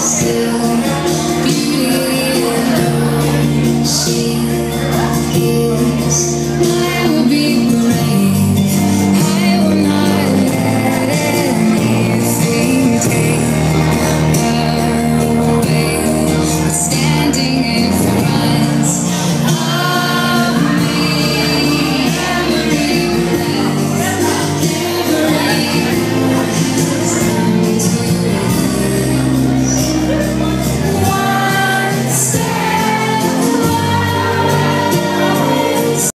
still